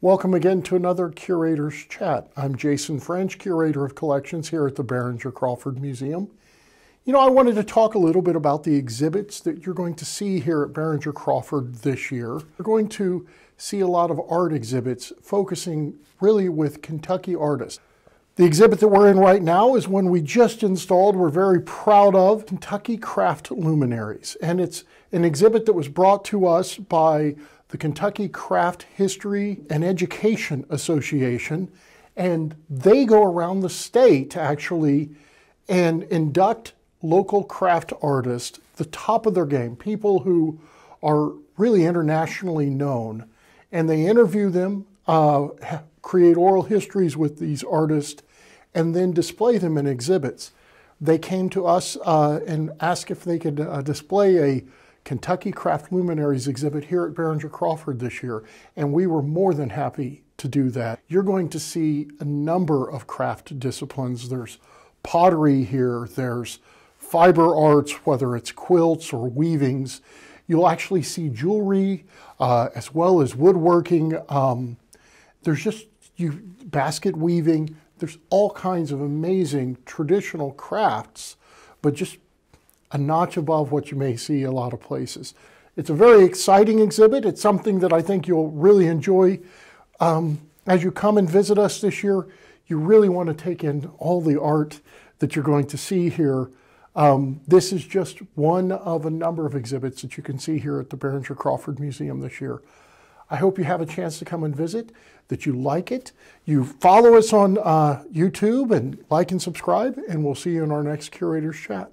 Welcome again to another Curator's Chat. I'm Jason French, Curator of Collections here at the Behringer Crawford Museum. You know, I wanted to talk a little bit about the exhibits that you're going to see here at Behringer Crawford this year. You're going to see a lot of art exhibits focusing really with Kentucky artists. The exhibit that we're in right now is one we just installed. We're very proud of Kentucky Craft Luminaries. And it's an exhibit that was brought to us by the Kentucky Craft History and Education Association. And they go around the state actually and induct local craft artists, the top of their game, people who are really internationally known. And they interview them, uh, create oral histories with these artists, and then display them in exhibits. They came to us uh, and asked if they could uh, display a Kentucky Craft Luminaries exhibit here at Behringer Crawford this year, and we were more than happy to do that. You're going to see a number of craft disciplines. There's pottery here, there's fiber arts, whether it's quilts or weavings. You'll actually see jewelry uh, as well as woodworking. Um, there's just you basket weaving. There's all kinds of amazing traditional crafts, but just a notch above what you may see a lot of places. It's a very exciting exhibit. It's something that I think you'll really enjoy. Um, as you come and visit us this year, you really want to take in all the art that you're going to see here. Um, this is just one of a number of exhibits that you can see here at the Behringer Crawford Museum this year. I hope you have a chance to come and visit, that you like it. You follow us on uh, YouTube and like and subscribe, and we'll see you in our next Curator's Chat.